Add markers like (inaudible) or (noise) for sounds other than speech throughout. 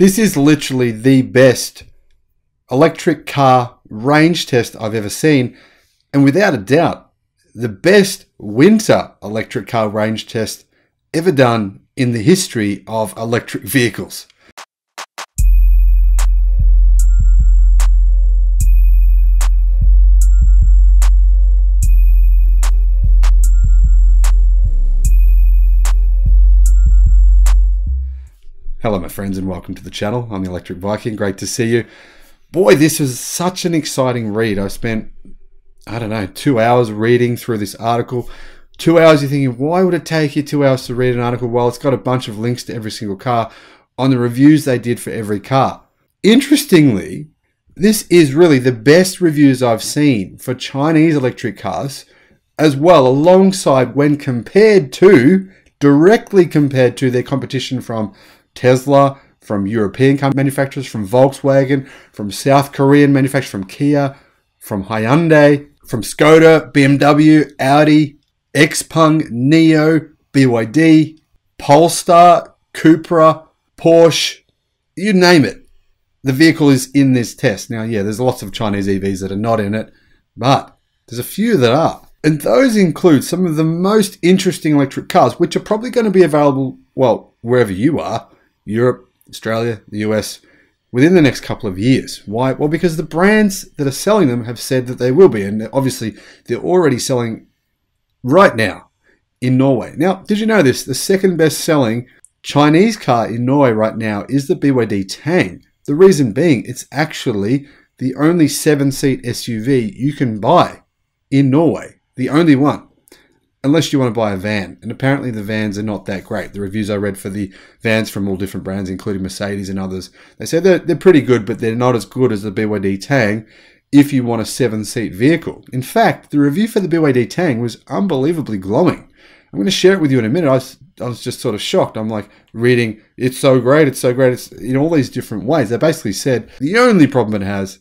This is literally the best electric car range test I've ever seen, and without a doubt, the best winter electric car range test ever done in the history of electric vehicles. Hello, my friends, and welcome to the channel. I'm the Electric Viking. Great to see you. Boy, this was such an exciting read. I spent, I don't know, two hours reading through this article. Two hours, you're thinking, why would it take you two hours to read an article? Well, it's got a bunch of links to every single car on the reviews they did for every car. Interestingly, this is really the best reviews I've seen for Chinese electric cars, as well, alongside when compared to, directly compared to their competition from Tesla, from European car manufacturers, from Volkswagen, from South Korean manufacturers, from Kia, from Hyundai, from Skoda, BMW, Audi, Xpeng, NIO, BYD, Polestar, Cupra, Porsche, you name it. The vehicle is in this test. Now, yeah, there's lots of Chinese EVs that are not in it, but there's a few that are. And those include some of the most interesting electric cars, which are probably going to be available, well, wherever you are Europe, Australia, the US, within the next couple of years. Why? Well, because the brands that are selling them have said that they will be, and obviously they're already selling right now in Norway. Now, did you know this? The second best selling Chinese car in Norway right now is the BYD Tang. The reason being, it's actually the only seven seat SUV you can buy in Norway. The only one unless you want to buy a van. And apparently the vans are not that great. The reviews I read for the vans from all different brands, including Mercedes and others, they said they're, they're pretty good, but they're not as good as the BYD Tang if you want a seven seat vehicle. In fact, the review for the BYD Tang was unbelievably glowing. I'm going to share it with you in a minute. I was, I was just sort of shocked. I'm like reading, it's so great, it's so great, it's in all these different ways. They basically said the only problem it has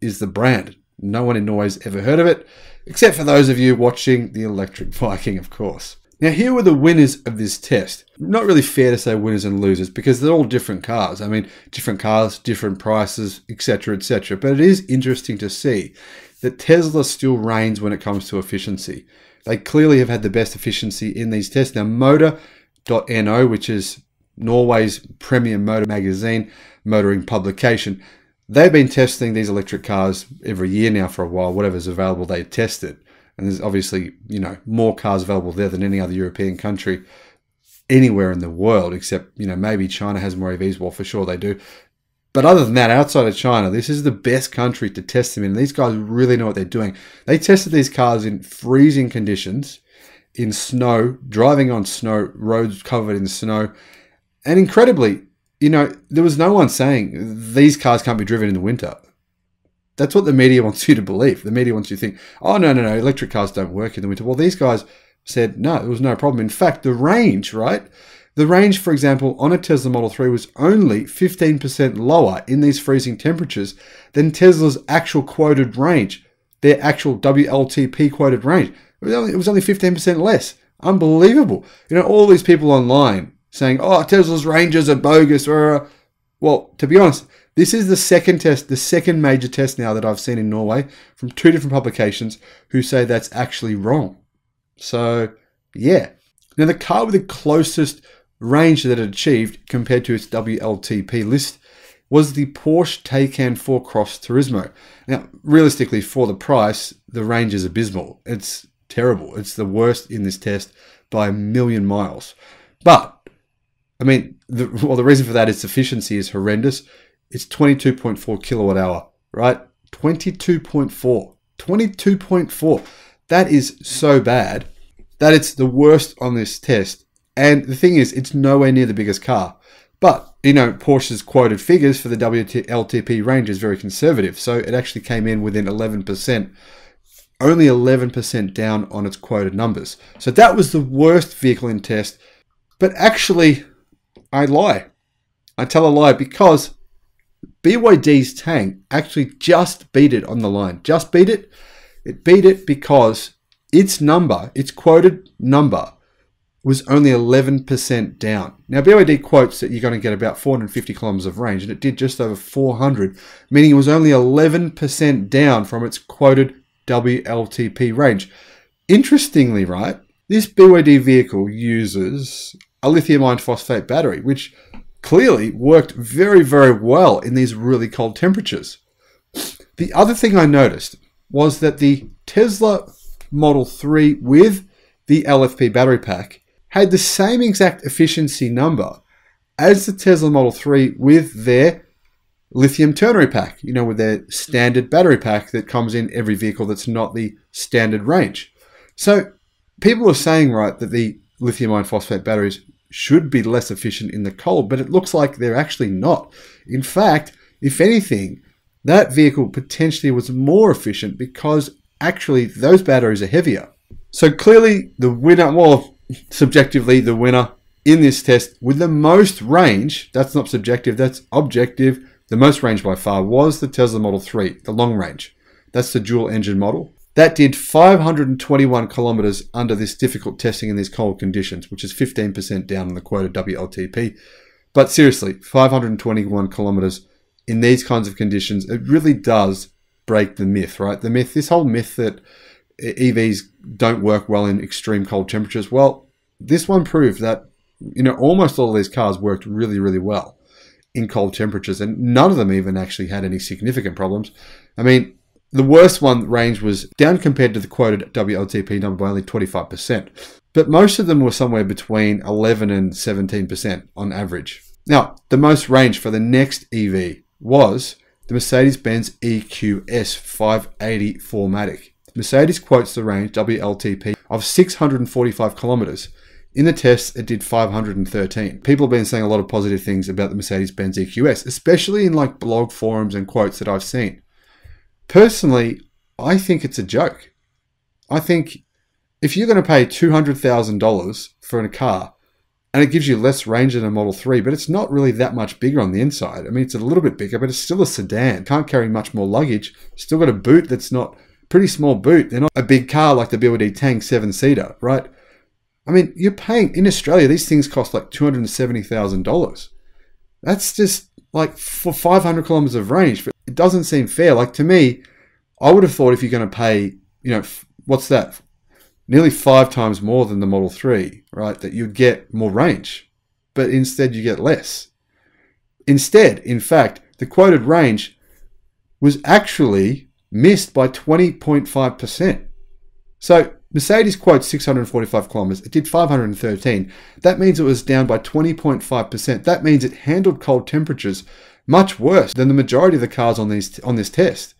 is the brand. No one in Norway's ever heard of it except for those of you watching the Electric Viking, of course. Now, here were the winners of this test. Not really fair to say winners and losers because they're all different cars. I mean, different cars, different prices, etc., etc. But it is interesting to see that Tesla still reigns when it comes to efficiency. They clearly have had the best efficiency in these tests. Now, Motor.no, which is Norway's premier motor magazine, motoring publication, they've been testing these electric cars every year now for a while. Whatever's available, they test it. And there's obviously, you know, more cars available there than any other European country anywhere in the world, except, you know, maybe China has more EVs. Well, for sure they do. But other than that, outside of China, this is the best country to test them in. These guys really know what they're doing. They tested these cars in freezing conditions, in snow, driving on snow, roads covered in snow. And incredibly, you know, there was no one saying these cars can't be driven in the winter. That's what the media (laughs) wants you to believe. The media wants you to think, oh, no, no, no, electric cars don't work in the winter. Well, these guys said, no, there was no problem. In fact, the range, right? The range, for example, on a Tesla Model 3 was only 15% lower in these freezing temperatures than Tesla's actual quoted range, their actual WLTP quoted range. It was only, it was only 15% less. Unbelievable. You know, all these people online saying, oh, Tesla's ranges are bogus. Or, well, to be honest, this is the second test, the second major test now that I've seen in Norway from two different publications who say that's actually wrong. So, yeah. Now, the car with the closest range that it achieved compared to its WLTP list was the Porsche Taycan 4 Cross Turismo. Now, realistically, for the price, the range is abysmal. It's terrible. It's the worst in this test by a million miles. But I mean, the, well, the reason for that is efficiency is horrendous. It's 22.4 kilowatt hour, right? 22.4. 22.4. That is so bad that it's the worst on this test. And the thing is, it's nowhere near the biggest car. But, you know, Porsche's quoted figures for the WLTP range is very conservative. So it actually came in within 11%, only 11% down on its quoted numbers. So that was the worst vehicle in test. But actually, I lie. I tell a lie because BYD's Tang actually just beat it on the line. Just beat it. It beat it because its number, its quoted number, was only 11% down. Now, BYD quotes that you're going to get about 450 kilometers of range, and it did just over 400, meaning it was only 11% down from its quoted WLTP range. Interestingly, right, this BYD vehicle uses a lithium iron phosphate battery, which clearly worked very, very well in these really cold temperatures. The other thing I noticed was that the Tesla Model 3 with the LFP battery pack had the same exact efficiency number as the Tesla Model 3 with their lithium ternary pack, you know, with their standard battery pack that comes in every vehicle that's not the standard range. So people are saying, right, that the lithium iron phosphate batteries should be less efficient in the cold, but it looks like they're actually not. In fact, if anything, that vehicle potentially was more efficient because actually those batteries are heavier. So clearly, the winner, well, subjectively, the winner in this test with the most range, that's not subjective, that's objective, the most range by far was the Tesla Model 3, the long range. That's the dual engine model. That did 521 kilometers under this difficult testing in these cold conditions, which is 15% down on the quoted WLTP. But seriously, 521 kilometers in these kinds of conditions, it really does break the myth, right? The myth, this whole myth that EVs don't work well in extreme cold temperatures. Well, this one proved that you know almost all of these cars worked really, really well in cold temperatures, and none of them even actually had any significant problems. I mean, the worst one range was down compared to the quoted WLTP number by only 25%, but most of them were somewhere between 11 and 17% on average. Now, the most range for the next EV was the Mercedes Benz EQS 580 4MATIC. Mercedes quotes the range WLTP of 645 kilometers. In the test, it did 513. People have been saying a lot of positive things about the Mercedes Benz EQS, especially in like blog forums and quotes that I've seen. Personally, I think it's a joke. I think if you're going to pay $200,000 for a car and it gives you less range than a Model 3, but it's not really that much bigger on the inside. I mean, it's a little bit bigger, but it's still a sedan. Can't carry much more luggage. Still got a boot that's not pretty small boot. They're not a big car like the BYD Tang seven seater, right? I mean, you're paying in Australia. These things cost like two hundred and seventy thousand dollars. That's just like for five hundred kilometers of range. Doesn't seem fair. Like to me, I would have thought if you're going to pay, you know, what's that? Nearly five times more than the Model Three, right? That you'd get more range, but instead you get less. Instead, in fact, the quoted range was actually missed by 20.5%. So Mercedes quotes 645 kilometers. It did 513. That means it was down by 20.5%. That means it handled cold temperatures much worse than the majority of the cars on these on this test.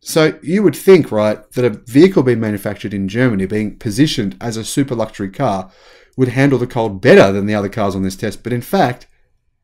So you would think, right, that a vehicle being manufactured in Germany, being positioned as a super luxury car, would handle the cold better than the other cars on this test. But in fact,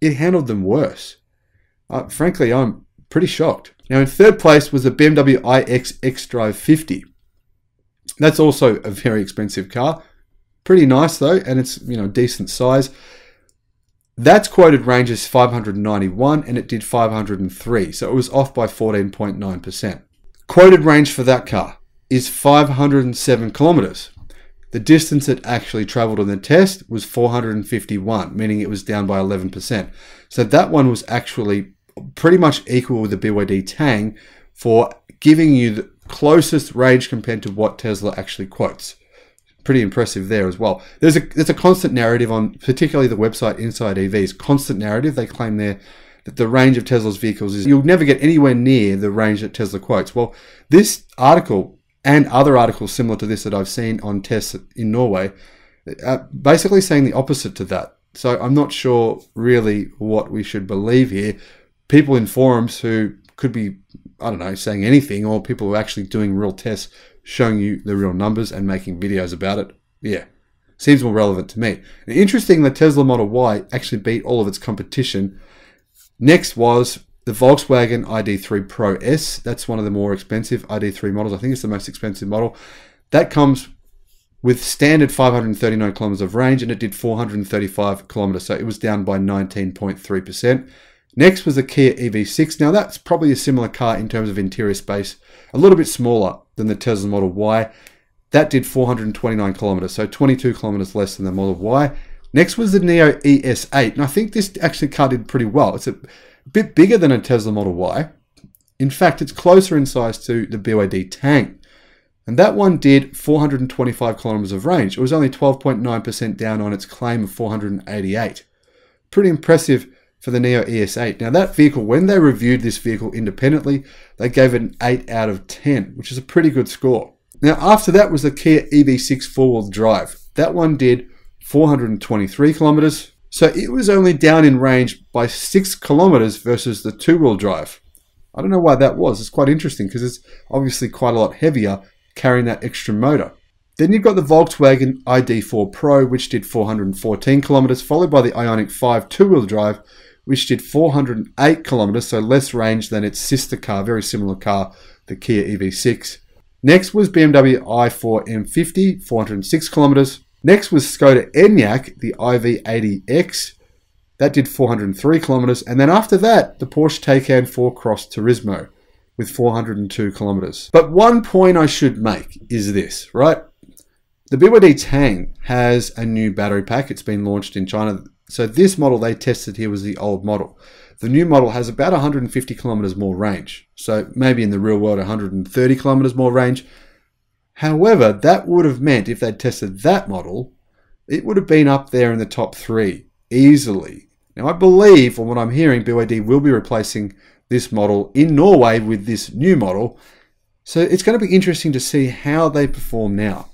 it handled them worse. Uh, frankly, I'm pretty shocked. Now, in third place was the BMW iX xDrive 50. That's also a very expensive car. Pretty nice though, and it's you know decent size. That's quoted range is 591 and it did 503, so it was off by 14.9%. Quoted range for that car is 507 kilometers. The distance it actually traveled on the test was 451, meaning it was down by 11%. So that one was actually pretty much equal with the BYD Tang for giving you the closest range compared to what Tesla actually quotes. Pretty impressive there as well. There's a there's a constant narrative on particularly the website Inside EVs. Constant narrative. They claim there that the range of Tesla's vehicles is you'll never get anywhere near the range that Tesla quotes. Well, this article and other articles similar to this that I've seen on tests in Norway, are basically saying the opposite to that. So I'm not sure really what we should believe here people in forums who could be, I don't know, saying anything, or people who are actually doing real tests, showing you the real numbers and making videos about it. Yeah, seems more relevant to me. Interesting the Tesla Model Y actually beat all of its competition. Next was the Volkswagen ID3 Pro S. That's one of the more expensive ID3 models. I think it's the most expensive model. That comes with standard 539 kilometers of range and it did 435 kilometers. So it was down by 19.3%. Next was the Kia EV6. Now that's probably a similar car in terms of interior space, a little bit smaller than the Tesla Model Y. That did 429 kilometers, so 22 kilometers less than the Model Y. Next was the NIO ES8, and I think this actually car did pretty well. It's a bit bigger than a Tesla Model Y. In fact, it's closer in size to the BYD Tang. And that one did 425 kilometers of range. It was only 12.9% down on its claim of 488. Pretty impressive for the NIO ES8. Now, that vehicle, when they reviewed this vehicle independently, they gave it an 8 out of 10, which is a pretty good score. Now, after that was the Kia EV6 four wheel drive. That one did 423 kilometers. So it was only down in range by 6 kilometers versus the two wheel drive. I don't know why that was. It's quite interesting because it's obviously quite a lot heavier carrying that extra motor. Then you've got the Volkswagen ID4 Pro, which did 414 kilometers, followed by the Ioniq 5 two-wheel drive, which did 408 kilometers, so less range than its sister car, very similar car, the Kia EV6. Next was BMW i4 M50, 406 kilometers. Next was Skoda Enyaq, the IV80X. That did 403 kilometers. And then after that, the Porsche Taycan 4 Cross Turismo with 402 kilometers. But one point I should make is this, right? The BYD Tang has a new battery pack. It's been launched in China. So this model they tested here was the old model. The new model has about 150 kilometers more range. So maybe in the real world, 130 kilometers more range. However, that would have meant if they'd tested that model, it would have been up there in the top three easily. Now, I believe, from what I'm hearing, BYD will be replacing this model in Norway with this new model. So it's going to be interesting to see how they perform now.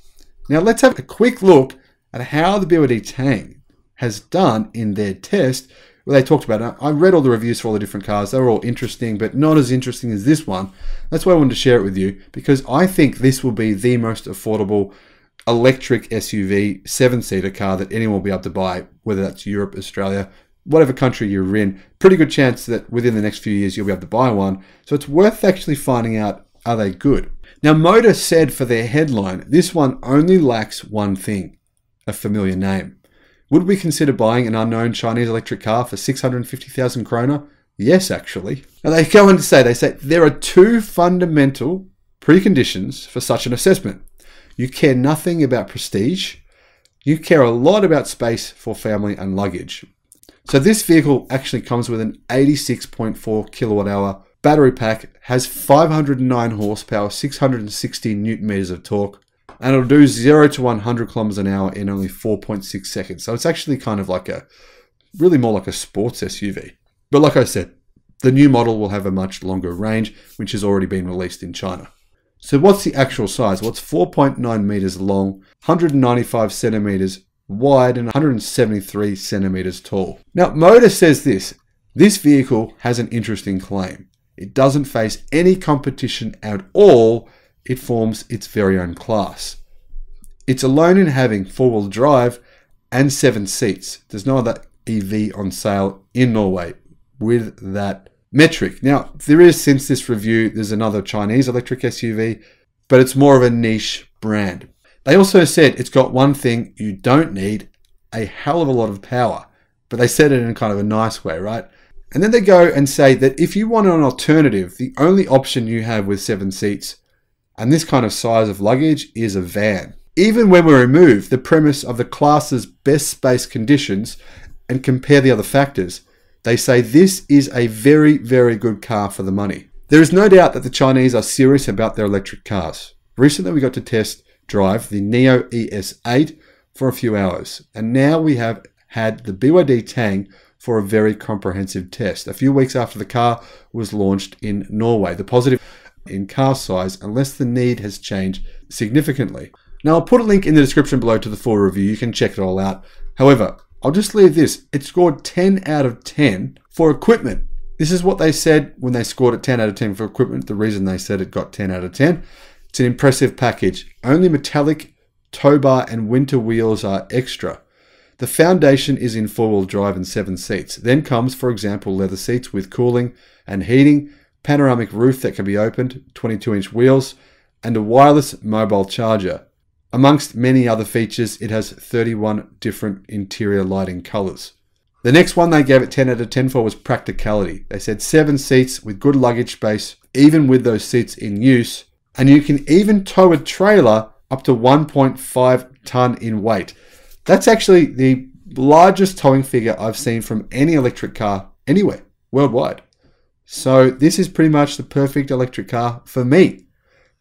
Now, let's have a quick look at how the BYD Tang has done in their test where they talked about it. I read all the reviews for all the different cars. They were all interesting, but not as interesting as this one. That's why I wanted to share it with you because I think this will be the most affordable electric SUV seven seater car that anyone will be able to buy, whether that's Europe, Australia, whatever country you're in. Pretty good chance that within the next few years you'll be able to buy one. So it's worth actually finding out are they good. Now, Motor said for their headline, this one only lacks one thing a familiar name. Would we consider buying an unknown Chinese electric car for 650,000 krona? Yes, actually. And they go on to say, they say there are two fundamental preconditions for such an assessment. You care nothing about prestige. You care a lot about space for family and luggage. So this vehicle actually comes with an 86.4 kilowatt hour battery pack, has 509 horsepower, 660 newton meters of torque, and it'll do 0 to 100 kilometers an hour in only 4.6 seconds. So it's actually kind of like a, really more like a sports SUV. But like I said, the new model will have a much longer range, which has already been released in China. So what's the actual size? Well, it's 4.9 meters long, 195 centimeters wide, and 173 centimeters tall. Now, Motor says this, this vehicle has an interesting claim. It doesn't face any competition at all it forms its very own class. It's alone in having four wheel drive and seven seats. There's no other EV on sale in Norway with that metric. Now, there is, since this review, there's another Chinese electric SUV, but it's more of a niche brand. They also said it's got one thing you don't need a hell of a lot of power, but they said it in kind of a nice way, right? And then they go and say that if you want an alternative, the only option you have with seven seats and this kind of size of luggage is a van. Even when we remove the premise of the class's best space conditions and compare the other factors, they say this is a very, very good car for the money. There is no doubt that the Chinese are serious about their electric cars. Recently, we got to test drive the NIO ES8 for a few hours, and now we have had the BYD Tang for a very comprehensive test. A few weeks after the car was launched in Norway, the positive in car size unless the need has changed significantly. Now, I'll put a link in the description below to the full review. You can check it all out. However, I'll just leave this. It scored 10 out of 10 for equipment. This is what they said when they scored it 10 out of 10 for equipment. The reason they said it got 10 out of 10. It's an impressive package. Only metallic tow bar and winter wheels are extra. The foundation is in four-wheel drive and seven seats. Then comes, for example, leather seats with cooling and heating, panoramic roof that can be opened, 22 inch wheels, and a wireless mobile charger. Amongst many other features, it has 31 different interior lighting colors. The next one they gave it 10 out of 10 for was practicality. They said seven seats with good luggage space, even with those seats in use, and you can even tow a trailer up to 1.5 ton in weight. That's actually the largest towing figure I've seen from any electric car anywhere worldwide. So this is pretty much the perfect electric car for me.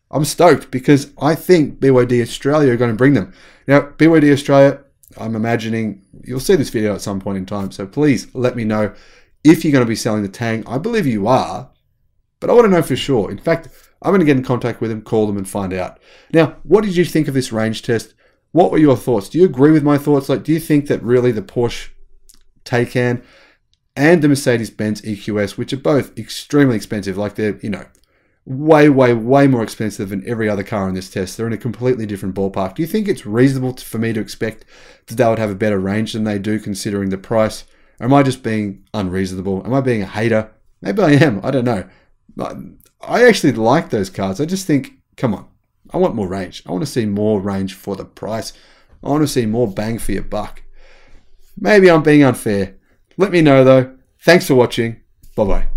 I'm stoked because I think BYD Australia are going to bring them. Now, BYD Australia, I'm imagining you'll see this video at some point in time. So please let me know if you're going to be selling the Tang. I believe you are, but I want to know for sure. In fact, I'm going to get in contact with them, call them, and find out. Now, what did you think of this range test? What were your thoughts? Do you agree with my thoughts? Like, do you think that really the Porsche Taycan and the Mercedes-Benz EQS, which are both extremely expensive, like they're, you know, way, way, way more expensive than every other car in this test. They're in a completely different ballpark. Do you think it's reasonable to, for me to expect that they would have a better range than they do considering the price? Or am I just being unreasonable? Am I being a hater? Maybe I am. I don't know. I actually like those cars. I just think, come on, I want more range. I want to see more range for the price. I want to see more bang for your buck. Maybe I'm being unfair. Let me know though. Thanks for watching. Bye bye.